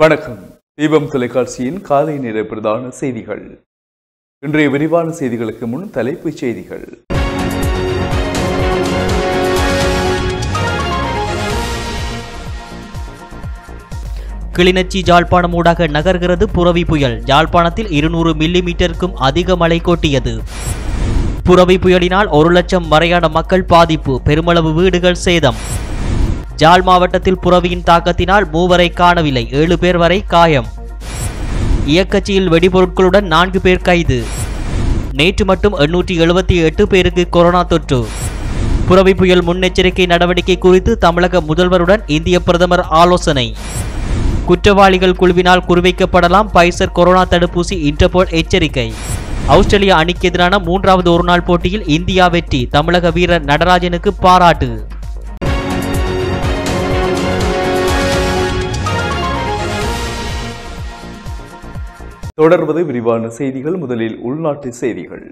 வணக்கம். தீபம் தொலைக்காட்சியின் காலை நேர பிரதான செய்திகள். இன்றைய விரிவான செய்திகளுக்கு முன் தலைப்புச் செய்திகள். கிளிநொச்சி ஜாழ்ப்பாணம் ஊடாக நகர்கிறது புரவி புயல். ஜாழ்ப்பாணத்தில் இருநூறு மில்லி மீட்டருக்கும் அதிக மழை கொட்டியது. புரவி புயலினால் ஒரு லட்சம் வரையான மக்கள் பாதிப்பு. பெருமளவு வீடுகள் சேதம். ஜாழ் மாவட்டத்தில் புரவியின் தாக்கத்தினால் மூவரை காணவில்லை. ஏழு பேர் வரை காயம். இயக்கச்சியில் வெடிபொருட்களுடன் நான்கு பேர் கைது. நேற்று மட்டும் எண்ணூற்றி எழுபத்தி எட்டு பேருக்கு கொரோனா தொற்று. புரவி புயல் முன்னெச்சரிக்கை நடவடிக்கை குறித்து தமிழக முதல்வருடன் இந்திய பிரதமர் ஆலோசனை. குற்றவாளிகள் குழுவினால் குறிவைக்கப்படலாம் பைசர் கொரோனா தடுப்பூசி இன்டர்போல் எச்சரிக்கை. ஆஸ்திரேலியா அணிக்கு எதிரான மூன்றாவது ஒருநாள் போட்டியில் இந்தியா வெற்றி. தமிழக வீரர் நடராஜனுக்கு பாராட்டு. தொடர்வது விரிவான செய்திகள். முதலில் உள்நாட்டு செய்திகள்.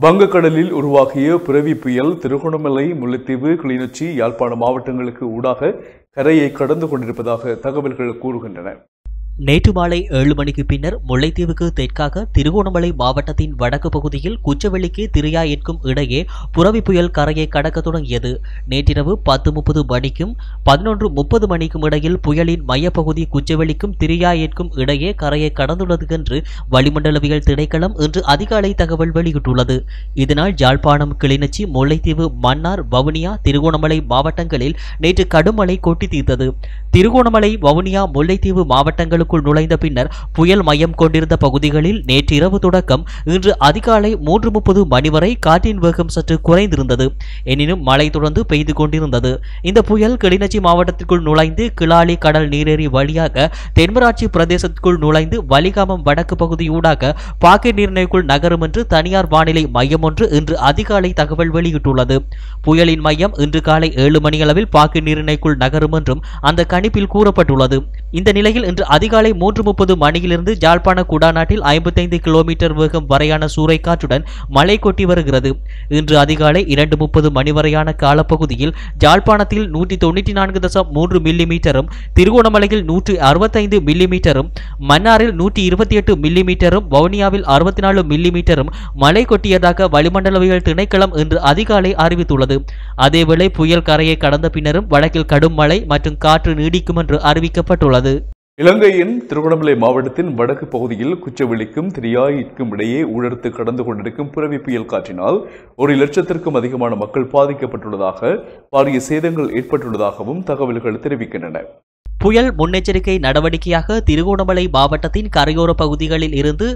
வங்கக்கடலில் உருவாகிய பிறவி புயல் திருகோணமலை முல்லைத்தீவு கிளிநொச்சி யாழ்ப்பாணம் மாவட்டங்களுக்கு ஊடாக கரையை கடந்து கொண்டிருப்பதாக தகவல்கள் கூறுகின்றன. நேற்று மாலை ஏழு மணிக்கு பின்னர் முல்லைத்தீவுக்கு தெற்காக திருகோணமலை மாவட்டத்தின் வடக்கு பகுதியில் குச்சவெளிக்கு திரியா இடையே புரவி புயல் கரையை கடக்க தொடங்கியது. நேற்றிரவு பத்து முப்பது மணிக்கும் பதினொன்று முப்பது மணிக்கும் இடையில் புயலின் மையப்பகுதி குச்சவெளிக்கும் திரியா இடையே கரையை கடந்துள்ளது என்று வளிமண்டலவியல் திணைக்களம் இன்று அதிகாலை தகவல் வெளியிட்டுள்ளது. இதனால் யாழ்ப்பாணம் கிளிநொச்சி முல்லைத்தீவு மன்னார் வவுனியா திருகோணமலை மாவட்டங்களில் நேற்று கடும் மழை கொட்டி தீர்த்தது. திருகோணமலை வவுனியா முல்லைத்தீவு மாவட்டங்களுக்குள் நுழைந்த பின்னர் புயல் மையம் கொண்டிருந்த பகுதிகளில் நேற்றிரவு தொடக்கம் இன்று அதிகாலை மூன்று முப்பது மணி வரை காற்றின் வேகம் சற்று குறைந்திருந்தது. எனினும் மழை தொடர்ந்து பெய்து கொண்டிருந்தது. இந்த புயல் கிளிநொச்சி மாவட்டத்திற்குள் நுழைந்து கிளாலி கடல் நீரேறி வழியாக தென்மராட்சி பிரதேசத்திற்குள் நுழைந்து வலிகாமம் வடக்கு பகுதியூடாக பாக்கெட் நீர்நிலைக்குள் நகரும் என்று தனியார் வானிலை மையம் ஒன்று இன்று அதிகாலை தகவல் வெளியிட்டுள்ளது. புயலின் மையம் இன்று காலை ஏழு மணியளவில் பாக்கெட் நீரிணைக்குள் நகரும் என்றும் அந்த கணிப்பில் கூறப்பட்டுள்ளது. இந்த நிலையில் இன்று அதிகாலை மூன்று முப்பது மணியிலிருந்து ஜாழ்ப்பாண குடாநாட்டில் ஐம்பத்தைந்து கிலோமீட்டர் வேகம் வரையான சூறைக்காற்றுடன் மழை கொட்டி வருகிறது. இன்று அதிகாலை இரண்டு முப்பது மணி வரையான காலப்பகுதியில் ஜாழ்ப்பாணத்தில் நூற்றி தொண்ணூற்றி நான்கு தசம் மூன்று மில்லி மீட்டரும் திருகோணமலையில் நூற்றி அறுபத்தைந்து மில்லி மீட்டரும் மன்னாரில் நூற்றி இருபத்தி எட்டு மில்லி மீட்டரும் வவுனியாவில் அறுபத்தி நாலு மில்லி மீட்டரும் மழை கொட்டியதாக வளிமண்டலவியல் திணைக்களம் இன்று அதிகாலை அறிவித்துள்ளது. அதேவேளை புயல் கரையை கடந்த பின்னரும் வடக்கில் கடும் மழை மற்றும் காற்று நீடிக்கும் என்று அறிவிக்கப்பட்டுள்ளது. இலங்கையின் திருவண்ணாமலை மாவட்டத்தின் வடக்கு பகுதியில் குச்சவெளிக்கும் திரியாயிற்கும் இடையே ஊழர்த்து கடந்து கொண்டிருக்கும் புரவி புயல் காற்றினால் ஒரு லட்சத்திற்கும் அதிகமான மக்கள் பாதிக்கப்பட்டுள்ளதாக பாரிய சேதங்கள் ஏற்பட்டுள்ளதாகவும் தகவல்கள் தெரிவிக்கின்றன. புயல் முன்னெச்சரிக்கை நடவடிக்கையாக திருகோணமலை மாவட்டத்தின் கரையோர பகுதிகளில் இருந்து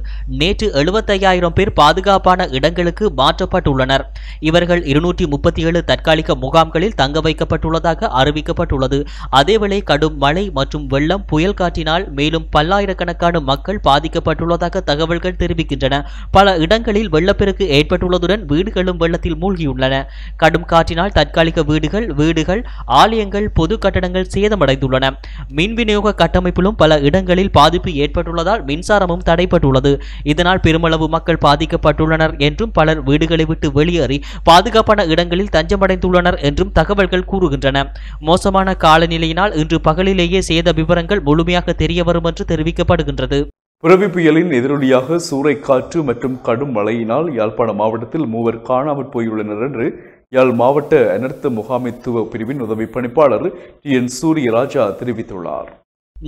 நேற்று எழுபத்தையாயிரம் பேர் பாதுகாப்பான இடங்களுக்கு மாற்றப்பட்டுள்ளனர். இவர்கள் இருநூற்றி முப்பத்தி ஏழு தற்காலிக முகாம்களில் தங்க வைக்கப்பட்டுள்ளதாக அறிவிக்கப்பட்டுள்ளது. அதேவேளை கடும் மழை மற்றும் வெள்ளம் புயல் காற்றினால் மேலும் பல்லாயிரக்கணக்கான மக்கள் பாதிக்கப்பட்டுள்ளதாக தகவல்கள் தெரிவிக்கின்றன. பல இடங்களில் வெள்ளப்பெருக்கு ஏற்பட்டுள்ளதுடன் வீடுகளும் வெள்ளத்தில் மூழ்கியுள்ளன. கடும் காற்றினால் தற்காலிக வீடுகள் வீடுகள் ஆலயங்கள் பொது கட்டடங்கள் சேதமடைந்துள்ளன. மின் விநியோக கட்டமைப்பிலும் பல இடங்களில் பாதிப்பு ஏற்பட்டுள்ளதால் மின்சாரமும் தடைப்பட்டுள்ளது இதனால் பெருமளவு மக்கள் பாதிக்கப்பட்டுள்ளனர் என்றும் பலர் வீடுகளை விட்டு வெளியேறி பாதுகாப்பான இடங்களில் தஞ்சமடைந்துள்ளனர் என்றும் தகவல்கள் கூறுகின்றன. மோசமான காலநிலையினால் இன்று பகலிலேயே சேத விவரங்கள் முழுமையாக தெரியவரும் என்று தெரிவிக்கப்படுகின்றது. புரவி புயலின் எதிரொலியாக சூறைக்காற்று மற்றும் கடும் மழையினால் யாழ்ப்பாண மாவட்டத்தில் மூவர் காணாமற் போயுள்ளனர் என்று யாழ் மாவட்ட அனர்த்த முகாமைத்துவ பிரிவின் உதவி பணிப்பாளர் டி என் சூரியராஜா தெரிவித்துள்ளார்.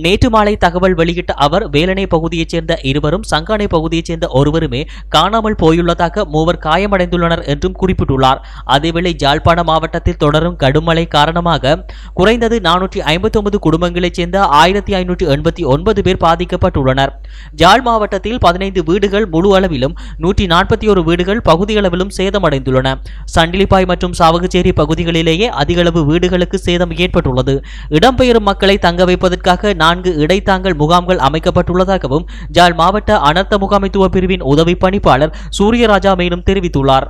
நேற்று மாலை தகவல் வெளியிட்ட அவர் வேலனை பகுதியைச் சேர்ந்த இருவரும் சங்கானை பகுதியைச் சேர்ந்த ஒருவருமே காணாமல் போயுள்ளதாக மூவர் காயமடைந்துள்ளனர் என்றும் குறிப்பிட்டுள்ளார். அதேவேளை ஜாழ்ப்பாண மாவட்டத்தில் தொடரும் கடுமழை காரணமாக குறைந்தது நானூற்றி ஐம்பத்தி ஒன்பது குடும்பங்களைச் சேர்ந்த ஆயிரத்தி ஐநூற்றி எண்பத்தி ஒன்பது பேர் பாதிக்கப்பட்டுள்ளனர். ஜாழ் மாவட்டத்தில் பதினைந்து வீடுகள் முழு அளவிலும் நூற்றி நாற்பத்தி ஒரு வீடுகள் பகுதியளவிலும் சேதமடைந்துள்ளன. சண்டிலிப்பாய் மற்றும் சாவகச்சேரி பகுதிகளிலேயே அதிகளவு வீடுகளுக்கு சேதம் ஏற்பட்டுள்ளது. இடம்பெயரும் மக்களை தங்க வைப்பதற்காக நான்கு இடைத்தாங்கல் முகாம்கள் அமைக்கப்பட்டுள்ளதாகவும் ஜாழ் மாவட்ட அனர்த்த முகாமைத்துவ பிரிவின் உதவி பணிப்பாளர் சூரியராஜா மேலும் தெரிவித்துள்ளார்.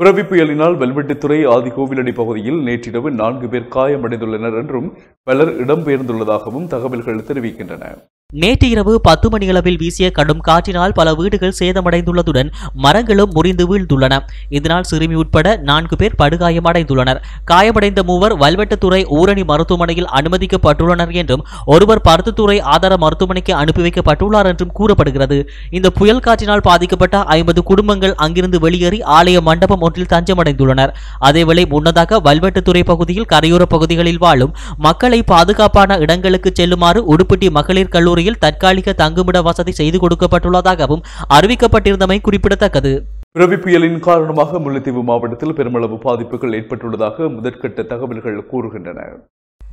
புரவி புயலினால் வெல்வெட்டித்துறை ஆதிகோவிலடி பகுதியில் நேற்றிரவு நான்கு பேர் காயமடைந்துள்ளனர் என்றும் பலர் இடம்பெயர்ந்துள்ளதாகவும் தகவல்கள் தெரிவிக்கின்றன. நேற்று இரவு பத்து மணியளவில் வீசிய கடும் காற்றினால் பல வீடுகள் சேதமடைந்துள்ளதுடன் மரங்களும் முறிந்து வீழ்ந்துள்ளன. இதனால் சிறுமி உட்பட நான்கு பேர் படுகாயமடைந்துள்ளனர். காயமடைந்த மூவர் வல்வெட்டத்துறை ஊரணி மருத்துவமனையில் அனுமதிக்கப்பட்டுள்ளனர் என்றும் ஒருவர் பருத்துத்துறை ஆதார மருத்துவமனைக்கு அனுப்பி வைக்கப்பட்டுள்ளார் என்றும் கூறப்படுகிறது. இந்த புயல் காற்றினால் பாதிக்கப்பட்ட ஐம்பது குடும்பங்கள் அங்கிருந்து வெளியேறி ஆலய மண்டபம் ஒன்றில் தஞ்சமடைந்துள்ளனர். அதேவேளை முன்னதாக வல்வெட்டுத்துறை பகுதியில் கரையோர பகுதிகளில் வாழும் மக்களை பாதுகாப்பான இடங்களுக்கு செல்லுமாறு உடுப்பிட்டி மகளிர் கல்லூரி கல்லூரியில் தற்காலிக தங்குமிட வசதி செய்து கொடுக்கப்பட்டுள்ளதாகவும் அறிவிக்கப்பட்டிருந்தமை குறிப்பிடத்தக்கது. பிறவி புயலின் காரணமாக முல்லைத்தீவு மாவட்டத்தில் பெருமளவு பாதிப்புகள் ஏற்பட்டுள்ளதாக முதற்கட்ட தகவல்கள் கூறுகின்றன.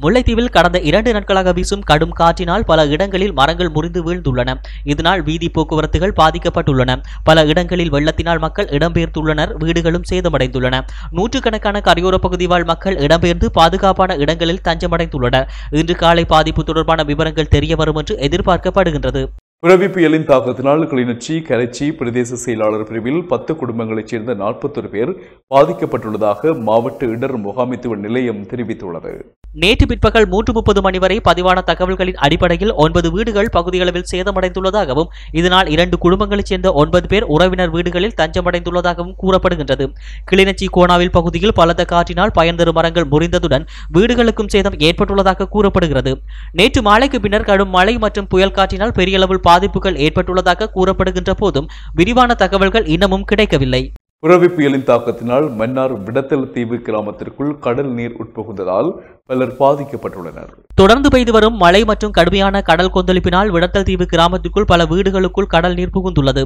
முல்லைத்தீவில் கடந்த இரண்டு நாட்களாக வீசும் கடும் காற்றினால் பல இடங்களில் மரங்கள் முறிந்து வீழ்ந்துள்ளன. இதனால் வீதி போக்குவரத்துகள் பாதிக்கப்பட்டுள்ளன. பல இடங்களில் வெள்ளத்தினால் மக்கள் இடம்பெயர்ந்துள்ளனர். வீடுகளும் சேதமடைந்துள்ளன. நூற்றுக்கணக்கான கரையோர பகுதி வாழ் மக்கள் இடம்பெயர்ந்து பாதுகாப்பான இடங்களில் தஞ்சமடைந்துள்ளனர். இன்று காலை பாதிப்பு தொடர்பான விவரங்கள் தெரிய வரும் என்று எதிர்பார்க்கப்படுகின்றது. பிறவி புயலின் தாக்கத்தினால் கிளிநொச்சி கரைச்சி பிரதேச செயலாளர் பிரிவில் பத்து குடும்பங்களைச் சேர்ந்த நாற்பத்தொரு பேர் பாதிக்கப்பட்டுள்ளதாக மாவட்ட இடர் முகாமைத்துவ நிலையம் தெரிவித்துள்ளது. நேற்று பிற்பகல் மூன்று முப்பது மணி வரை பதிவான தகவல்களின் அடிப்படையில் ஒன்பது வீடுகள் பகுதியளவில் சேதமடைந்துள்ளதாகவும் இதனால் இரண்டு குடும்பங்களைச் சேர்ந்த ஒன்பது பேர் உறவினர் வீடுகளில் தஞ்சமடைந்துள்ளதாகவும் கூறப்படுகின்றது. கிளிநொச்சி கோணாவில் பகுதியில் பலத்த காற்றினால் பயன் மரங்கள் முறிந்ததுடன் வீடுகளுக்கும் சேதம் ஏற்பட்டுள்ளதாக கூறப்படுகிறது. நேற்று மாலைக்கு பின்னர் கடும் மழை மற்றும் புயல் காற்றினால் பெரிய அளவில் பாதிப்புகள் ஏற்பட்டுள்ளதாக கூறப்படுகின்ற போதும் விரிவான தகவல்கள் இன்னமும் கிடைக்கவில்லை. பிறவி புயலின் தாக்கத்தினால் மன்னார் விடத்தல் தீவு கிராமத்திற்குள் கடல் நீர் உட்புகுந்ததால் பலர் பாதிக்கப்பட்டுள்ளனர். தொடர்ந்து பெய்து வரும் மழை மற்றும் கடுமையான கடல் கொந்தளிப்பினால் விடத்தல் தீவு கிராமத்திற்குள் பல வீடுகளுக்குள் கடல் நீர் புகுந்துள்ளது.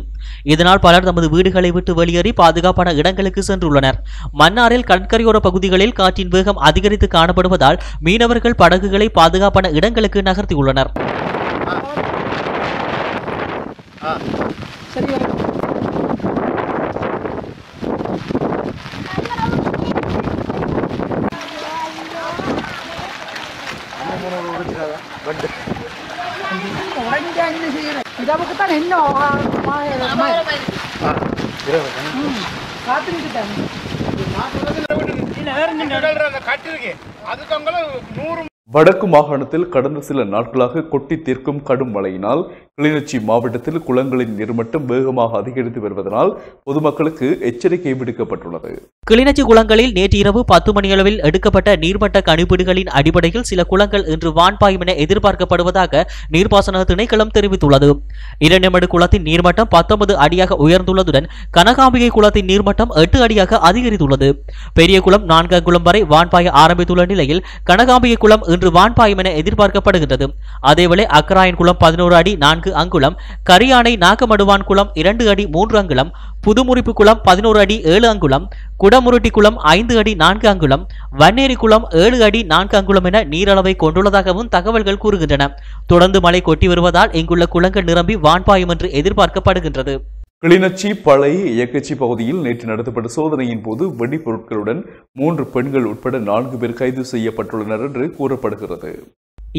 இதனால் பலர் தமது வீடுகளை விட்டு வெளியேறி பாதுகாப்பான இடங்களுக்கு சென்றுள்ளனர். மன்னாரில் கடற்கரையோர பகுதிகளில் காற்றின் வேகம் அதிகரித்து காணப்படுவதால் மீனவர்கள் படகுகளை பாதுகாப்பான இடங்களுக்கு நகர்த்தியுள்ளனர். உடஞ்சா என்ன செய்யறேன் இதாவுக்கு என்ன காத்துக்கிட்டாங்க அதுக்கு வடக்கு மாகாணத்தில் கடந்த சில நாட்களாக கொட்டி தீர்க்கும் கடும் மழையினால் கிளிநொச்சி மாவட்டத்தில் குளங்களின் நீர்மட்டம் வேகமாக அதிகரித்து வருவதனால் பொதுமக்களுக்கு எச்சரிக்கை விடுக்கப்பட்டுள்ளது. கிளிநொச்சி குளங்களில் நேற்று இரவு பத்து மணியளவில் எடுக்கப்பட்ட நீர்மட்ட கணிப்பீடுகளின் அடிப்படையில் சில குளங்கள் இன்று வான்பாயும் என எதிர்பார்க்கப்படுவதாக நீர்ப்பாசன திணைக்களம் தெரிவித்துள்ளது. இரண்டமடு குளத்தின் நீர்மட்டம் பத்தொன்பது அடியாக உயர்ந்துள்ளதுடன் கனகாம்பிகை குளத்தின் நீர்மட்டம் எட்டு அடியாக அதிகரித்துள்ளது. பெரிய குளம் நான்காம் குளம் வரை வான்பாய ஆரம்பித்துள்ள நிலையில் கனகாம்பிகை குளம் இன்று வான்பாயும் என எதிர்பார்க்கப்படுகின்றது. அதேவேளை அக்கராயன் குளம் பதினோரு அடி நான்கு நான்கு அங்குலம் கரியானை நாகமடுவான் குளம் இரண்டு அடி மூன்று அங்குலம் புதுமுறிப்பு குளம் பதினோரு அடி ஏழு அங்குலம் குடமுருட்டி குளம் ஐந்து அடி நான்கு அங்குலம் வன்னேரி குளம் ஏழு அடி நான்கு அங்குலம் என நீரளவை கொண்டுள்ளதாகவும் தகவல்கள் கூறுகின்றன. தொடர்ந்து மழை கொட்டி வருவதால் இங்குள்ள குளங்கள் நிரம்பி வான்பாயும் என்று எதிர்பார்க்கப்படுகின்றது. கிளிநொச்சி பழைய இயக்கச்சி பகுதியில் நேற்று நடத்தப்பட்ட சோதனையின் போது வெடிப்பொருட்களுடன் மூன்று பெண்கள் உட்பட நான்கு பேர் கைது செய்யப்பட்டுள்ளனர் என்று கூறப்படுகிறது.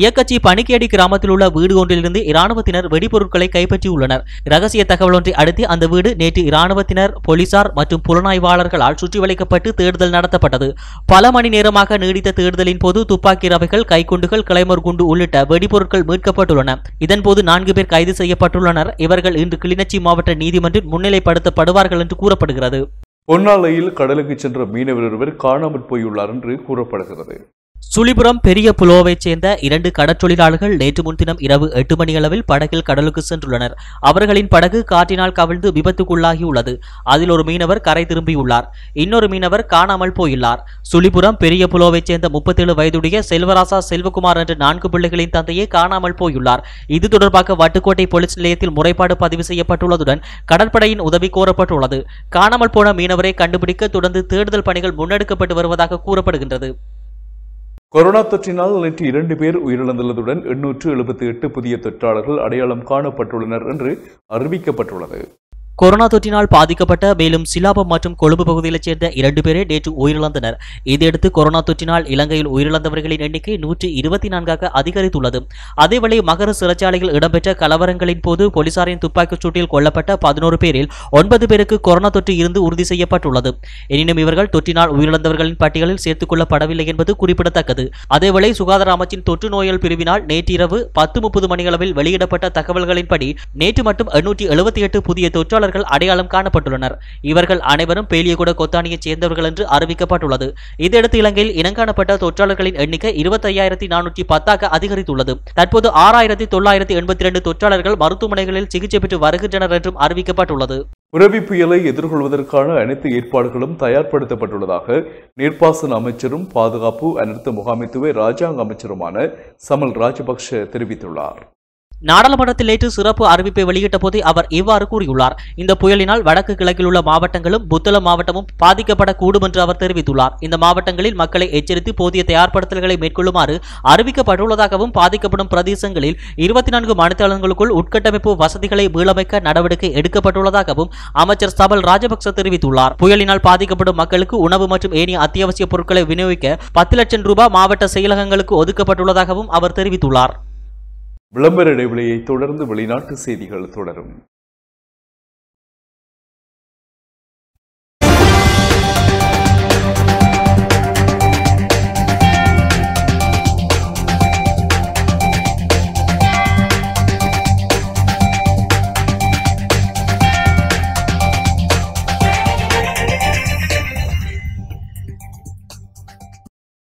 இயக்கச்சி பணிக்கேடி கிராமத்தில் உள்ள வீடு ஒன்றிலிருந்து இராணுவத்தினர் வெடிபொருட்களை கைப்பற்றியுள்ளனர். ரகசிய தகவல் ஒன்றை அடுத்து அந்த வீடு நேற்று இராணுவத்தினர் போலீசார் மற்றும் புலனாய்வாளர்களால் சுற்றி வளைக்கப்பட்டு தேடுதல் நடத்தப்பட்டது. பல மணி நேரமாக நீடித்த தேடுதலின் போது துப்பாக்கி ரவைகள் கைக்குண்டுகள் கிளைமர் குண்டு உள்ளிட்ட வெடிபொருட்கள் மீட்கப்பட்டுள்ளன. இதன்போது நான்கு பேர் கைது செய்யப்பட்டுள்ளனர். இவர்கள் இன்று கிளிநொச்சி மாவட்ட நீதிமன்றில் முன்னிலைப்படுத்தப்படுவார்கள் என்று கூறப்படுகிறது. பொன்னாலையில் கடலுக்கு சென்ற மீனவர் ஒருவர் காணாமல் போயுள்ளார் என்று கூறப்படுகிறது. சுழிபுரம் பெரிய புலோவைச் சேர்ந்த இரண்டு கடற்றொழிலாளர்கள் நேற்று முன்தினம் இரவு எட்டு மணியளவில் படகில் கடலுக்கு சென்றுள்ளனர். அவர்களின் படகு காற்றினால் கவிழ்ந்து விபத்துக்குள்ளாகியுள்ளது. அதில் ஒரு மீனவர் கரை திரும்பியுள்ளார். இன்னொரு மீனவர் காணாமல் போயுள்ளார். சுழிபுரம் பெரிய புலோவைச் சேர்ந்த முப்பத்தேழு வயதுடைய செல்வராசா செல்வகுமார் என்ற நான்கு பிள்ளைகளின் தந்தையே காணாமல் போயுள்ளார். இது தொடர்பாக வட்டுக்கோட்டை போலீஸ் நிலையத்தில் முறைப்பாடு பதிவு செய்யப்பட்டுள்ளதுடன் கடற்படையின் உதவி கோரப்பட்டுள்ளது. காணாமல் போன மீனவரை கண்டுபிடிக்க தொடர்ந்து தேடுதல் பணிகள் முன்னெடுக்கப்பட்டு வருவதாக கூறப்படுகின்றது. கொரோனா தொற்றினால் நேற்று இரண்டு பேர் உயிரிழந்துள்ளதுடன் எண்ணூற்று எழுபத்தி எட்டு புதிய தொற்றாளர்கள் அடையாளம் காணப்பட்டுள்ளனர் என்று அறிவிக்கப்பட்டுள்ளது. கொரோனா தொற்றினால் பாதிக்கப்பட்ட மேலும் சிலாபம் மற்றும் கொழும்பு பகுதிகளைச் சேர்ந்த இரண்டு பேரே நேற்று உயிரிழந்தனர். இதையடுத்து கொரோனா தொற்றினால் இலங்கையில் உயிரிழந்தவர்களின் எண்ணிக்கை நூற்றி இருபத்தி நான்காக அதிகரித்துள்ளது. அதேவேளை மகர சிறைச்சாலையில் இடம்பெற்ற கலவரங்களின் போது போலீசாரின் துப்பாக்கிச் சூட்டில் கொல்லப்பட்ட பதினோரு பேரில் ஒன்பது பேருக்கு கொரோனா தொற்று இருந்து உறுதி செய்யப்பட்டுள்ளது. எனினும் இவர்கள் தொற்றினால் உயிரிழந்தவர்களின் பட்டியலில் சேர்த்துக் கொள்ளப்படவில்லை என்பது குறிப்பிடத்தக்கது. அதேவேளை சுகாதார அமைச்சின் தொற்று நோயல் பிரிவினால் நேற்றிரவு பத்து முப்பது மணியளவில் வெளியிடப்பட்ட தகவல்களின்படி நேற்று மட்டும் எண்ணூற்றி எழுபத்தி எட்டு புதிய தொற்றாளர்கள் அடையாளம் காணப்பட்டுள்ளனர். இவர்கள் அனைவரும் பேலியகுட கொத்தானியைச் சேர்ந்தவர்கள் என்று அறிவிக்கப்பட்டுள்ளது. இதையடுத்து இலங்கையில் இனங்காணப்பட்ட தொற்றாளர்களின் எண்ணிக்கை இருபத்தையாயிரத்தி நானூற்றி பத்தாக அதிகரித்துள்ளது. தற்போது ஆறாயிரத்தி தொள்ளாயிரத்தி எண்பத்தி இரண்டு தொற்றாளர்கள் மருத்துவமனைகளில் சிகிச்சை பெற்று வருகின்றனர் என்றும் அறிவிக்கப்பட்டுள்ளது. புரவி புயலை எதிர்கொள்வதற்கான அனைத்து ஏற்பாடுகளும் தயார்படுத்தப்பட்டுள்ளதாக நீர்ப்பாசன அமைச்சரும் பாதுகாப்பு அனர்த்த முகாமைத்துவ ராஜாங்க அமைச்சருமான சமல் ராஜபக்ஷ தெரிவித்துள்ளார். நாடாளுமன்றத்தில் நேற்று சிறப்பு அறிவிப்பை வெளியிட்டபோது அவர் இவ்வாறு கூறியுள்ளார். இந்த புயலினால் வடக்கு கிழக்கில் உள்ள மாவட்டங்களும் புத்தளம் மாவட்டமும் பாதிக்கப்படக்கூடும் என்று அவர் தெரிவித்துள்ளார். இந்த மாவட்டங்களில் மக்களை எச்சரித்து போதிய தயார்படுத்தல்களை மேற்கொள்ளுமாறு அறிவிக்கப்பட்டுள்ளதாகவும் பாதிக்கப்படும் பிரதேசங்களில் இருபத்தி நான்கு மணித்தளங்களுக்குள் உட்கட்டமைப்பு வசதிகளை மீளமைக்க நடவடிக்கை எடுக்கப்பட்டுள்ளதாகவும் அமைச்சர் சபல் ராஜபக்ச தெரிவித்துள்ளார். புயலினால் பாதிக்கப்படும் மக்களுக்கு உணவு மற்றும் ஏனைய அத்தியாவசிய பொருட்களை விநியோகிக்க பத்து லட்சம் ரூபாய் மாவட்ட செயலகங்களுக்கு ஒதுக்கப்பட்டுள்ளதாகவும் அவர் தெரிவித்துள்ளார். விளம்பர இடைவெளியை தொடர்ந்து வெளிநாட்டு செய்திகள் தொடரும்.